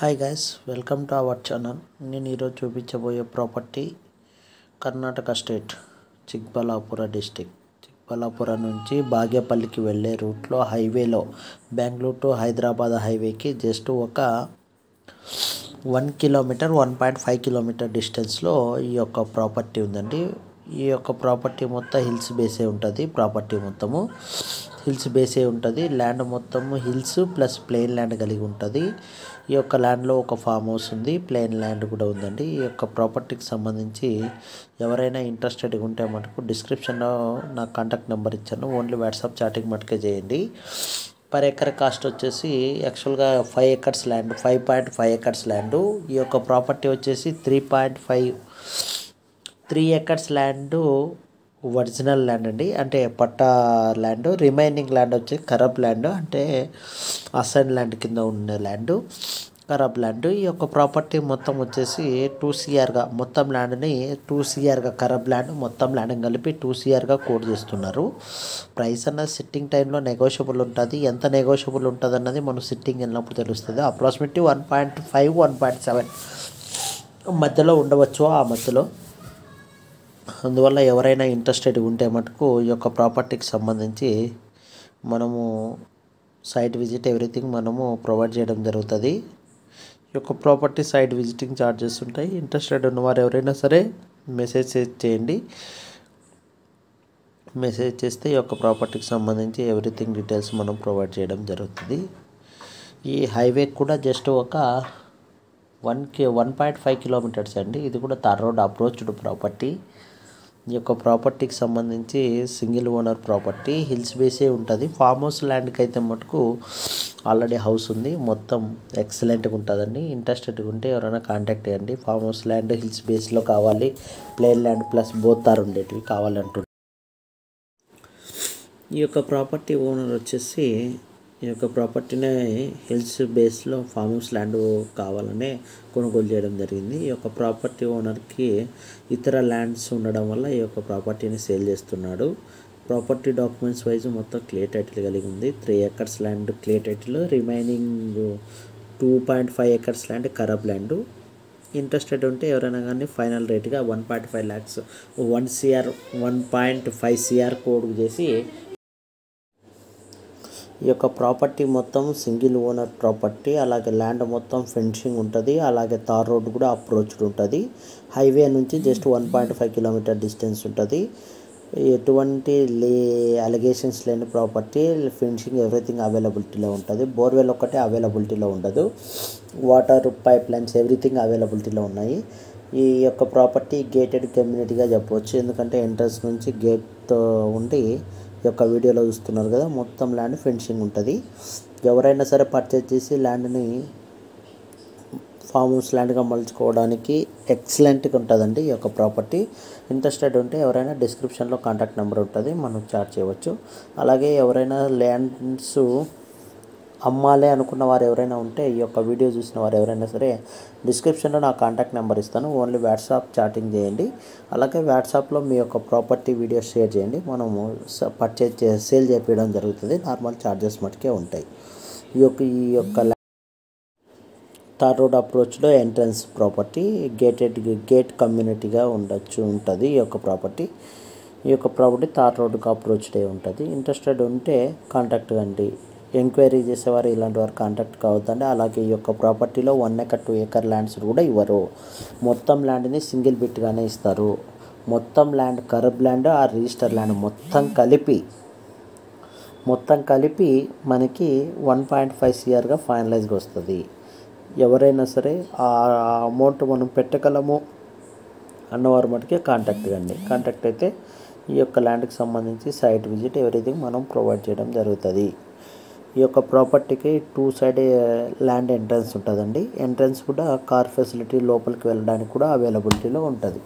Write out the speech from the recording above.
Hi guys welcome to our channel నేను ఈరోజు చూపించబోయే property Karnataka state Chikballapura district Chikballapura నుంచి బాగేపల్లికి వెళ్ళే రూట్లో హైవేలో బెంగళూరు టు హైదరాబాద్ హైవేకి జస్ట్ ఒక one kilometre one point five kilometre డిస్టెన్స్లో ఈ యొక్క ప్రాపర్టీ ఉందండి. ఈ యొక్క ప్రాపర్టీ మొత్తం హిల్స్ బేసే ఉంటుంది ప్రాపర్టీ మొత్తము. హిల్స్ బేసే ఉంటుంది. ల్యాండ్ మొత్తము హిల్స్ ప్లస్ ప్లెయిన్ ల్యాండ్ కలిగి ఉంటుంది. ఈ యొక్క ల్యాండ్లో ఒక ఫామ్ హౌస్ ఉంది. ప్లెయిన్ ల్యాండ్ కూడా ఉందండి. ఈ యొక్క ప్రాపర్టీకి సంబంధించి ఎవరైనా ఇంట్రెస్టెడ్గా ఉంటే మటుకు డిస్క్రిప్షన్లో నా కాంటాక్ట్ నెంబర్ ఇచ్చాను. ఓన్లీ వాట్సాప్ చాటింగ్ మటుకే చేయండి. పర్ ఎకర్ కాస్ట్ వచ్చేసి యాక్చువల్గా five acres land five point five acres land. ఈ యొక్క ప్రాపర్టీ వచ్చేసి three point five three acres land original land అండి. అంటే పట్టా ల్యాండ్ రిమైనింగ్ ల్యాండ్ వచ్చి ఖరాబ్ ల్యాండ్ అంటే అసైన్ ల్యాండ్ కింద ఉండే ల్యాండ్ ఖరాబ్ ల్యాండ్. ఈ యొక్క ప్రాపర్టీ మొత్తం వచ్చేసి టూ సిఆర్గా మొత్తం ల్యాండ్ని టూ సిఆర్గా ఖరాబ్ ల్యాండ్ మొత్తం ల్యాండ్ కలిపి టూ సిఆర్గా కోడ్ చేస్తున్నారు. ప్రైస్ అన్నది సిట్టింగ్ టైంలో నెగోషియబుల్ ఉంటుంది. ఎంత నెగోషియబుల్ ఉంటుంది అన్నది మనం సిట్టింగ్ వెళ్ళినప్పుడు తెలుస్తుంది. Approximately one point five one point seven మధ్యలో ఉండవచ్చు ఆ మధ్యలో. అందువల్ల ఎవరైనా ఇంట్రెస్టెడ్ ఉంటే మటుకు ఈ యొక్క ప్రాపర్టీకి సంబంధించి మనము సైట్ విజిట్ ఎవ్రీథింగ్ మనము ప్రొవైడ్ చేయడం జరుగుతుంది. ఈ యొక్క ప్రాపర్టీ సైట్ విజిటింగ్ ఛార్జెస్ ఉంటాయి. ఇంట్రెస్టెడ్ ఉన్నవారు ఎవరైనా సరే మెసేజ్ చేయండి. మెసేజ్ చేస్తే ఈ యొక్క ప్రాపర్టీకి సంబంధించి ఎవ్రీథింగ్ డీటెయిల్స్ మనం ప్రొవైడ్ చేయడం జరుగుతుంది. ఈ హైవే కూడా జస్ట్ ఒక వన్కి వన్ పాయింట్ ఫైవ్ కిలోమీటర్స్ అండి. ఇది కూడా తార్ రోడ్ అప్రోచ్డ్ ప్రాపర్టీ ఈ యొక్క ప్రాపర్టీకి సంబంధించి సింగిల్ ఓనర్ ప్రాపర్టీ హిల్స్ బేసే ఉంటుంది. ఫామ్ హౌస్ ల్యాండ్కి అయితే మటుకు ఆల్రెడీ హౌస్ ఉంది. మొత్తం ఎక్సలెంట్గా ఉంటుందండి. ఇంట్రెస్టెడ్గా ఉంటే ఎవరైనా కాంటాక్ట్ చేయండి. ఫామ్ హౌస్ ల్యాండ్ హిల్స్ బేస్లో కావాలి. ప్లేన్ ల్యాండ్ ప్లస్ బోతార్ ఉండేటివి కావాలంటు ఈ యొక్క ప్రాపర్టీ ఓనర్ వచ్చేసి ఈ యొక్క ప్రాపర్టీని హిల్స్ బేస్లో ఫామ్ హౌస్ ల్యాండ్ కావాలనే కొనుగోలు చేయడం జరిగింది. ఈ యొక్క ప్రాపర్టీ ఓనర్కి ఇతర ల్యాండ్స్ ఉండడం వల్ల ఈ యొక్క ప్రాపర్టీని సేల్ చేస్తున్నాడు. ప్రాపర్టీ డాక్యుమెంట్స్ వైజ్ మొత్తం క్లే టైటిల్ కలిగి ఉంది. Three acres land clear title remaining two point five acres land ఖరాబ్ ల్యాండ్. ఇంట్రెస్టెడ్ ఉంటే ఎవరైనా కానీ final రేట్గా one point five lakhs one CR one point five CR quote చేసి ఈ యొక్క ప్రాపర్టీ మొత్తం సింగిల్ ఓనర్ ప్రాపర్టీ అలాగే ల్యాండ్ మొత్తం ఫెన్సింగ్ ఉంటుంది అలాగే తార్ రోడ్ కూడా అప్రోచ్డ్ ఉంటుంది. హైవే నుంచి just one point five kilometre distance ఉంటుంది. ఎటువంటి లే అలిగేషన్స్ లేని ప్రాపర్టీ ఫినిషింగ్ ఎవ్రీథింగ్ అవైలబిలిటీలో ఉంటుంది. బోర్వెల్ ఒక్కటే అవైలబిలిటీలో ఉండదు. వాటర్ పైప్ లైన్స్ ఎవ్రీథింగ్ అవైలబిలిటీలో ఉన్నాయి. ఈ యొక్క ప్రాపర్టీ గేటెడ్ కమ్యూనిటీగా చెప్పవచ్చు ఎందుకంటే ఎంట్రన్స్ నుంచి గేట్తో ఉండి యొక్క వీడియోలో చూస్తున్నారు కదా మొత్తం ల్యాండ్ ఫెన్సింగ్ ఉంటుంది. ఎవరైనా సరే పర్చేజ్ చేసి ల్యాండ్ని ఫామ్ హౌస్ ల్యాండ్గా మలుచుకోవడానికి ఎక్సలెంట్గా ఉంటుందండి ఈ యొక్క ప్రాపర్టీ ఇంట్రెస్టెడ్ ఉంటే ఎవరైనా డిస్క్రిప్షన్లో కాంటాక్ట్ నెంబర్ ఉంటుంది మనం చాట్ చేయవచ్చు. అలాగే ఎవరైనా ల్యాండ్స్ అమ్మాలే అనుకున్న వారు ఎవరైనా ఉంటే ఈ యొక్క వీడియో చూసిన వారు ఎవరైనా సరే డిస్క్రిప్షన్లో నా కాంటాక్ట్ నెంబర్ ఇస్తాను. ఓన్లీ వాట్సాప్ చాటింగ్ చేయండి. అలాగే వాట్సాప్లో మీ యొక్క ప్రాపర్టీ వీడియో షేర్ చేయండి. మనము పర్చేజ్ చే సేల్ చేపించడం జరుగుతుంది. నార్మల్ ఛార్జెస్ మటుకే ఉంటాయి. ఈ యొక్క ఈ యొక్క థర్డ్ రోడ్ అప్రోచ్లో ఎంట్రన్స్ ప్రాపర్టీ గేటెడ్ గేట్ కమ్యూనిటీగా ఉండొచ్చు ఉంటుంది ఈ యొక్క ప్రాపర్టీ. ఈ యొక్క ప్రాపర్టీ థర్డ్ రోడ్కి అప్రోచ్డే ఉంటుంది. ఇంట్రెస్టెడ్ ఉంటే కాంటాక్ట్ కండి. ఎంక్వైరీ చేసేవారు ఇలాంటి వారు కాంటాక్ట్ కావద్దండి. అలాగే ఈ యొక్క ప్రాపర్టీలో one acre two acre lands కూడా ఇవ్వరు. మొత్తం ల్యాండ్ని సింగిల్ బిట్గానే ఇస్తారు. మొత్తం ల్యాండ్ కరబ్ ల్యాండ్ ఆ రిజిస్టర్ ల్యాండ్ మొత్తం కలిపి మొత్తం కలిపి మనకి వన్ పాయింట్ ఫైవ్ సిఆర్గా ఫైనలైజ్గా వస్తుంది. ఎవరైనా సరే ఆ అమౌంట్ మనం పెట్టగలము అన్నవారు మటుకే కాంటాక్ట్ కండి. కాంటాక్ట్ అయితే ఈ యొక్క ల్యాండ్కి సంబంధించి సైట్ విజిట్ ఎవ్రీథింగ్ మనం ప్రొవైడ్ చేయడం జరుగుతుంది. ఈ యొక్క ప్రాపర్టీకి టూ సైడ్ ల్యాండ్ ఎంట్రన్స్ ఉంటుందండి. ఎంట్రన్స్ కూడా కార్ ఫెసిలిటీ లోపలికి వెళ్ళడానికి కూడా అవైలబిలిటీలో ఉంటుంది.